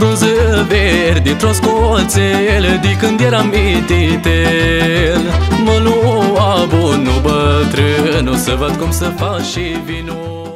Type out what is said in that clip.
frunză verde Dintr-o scoțel De când eram mititel. Mă lua bunul bătrânul Să văd cum să faci și vinul.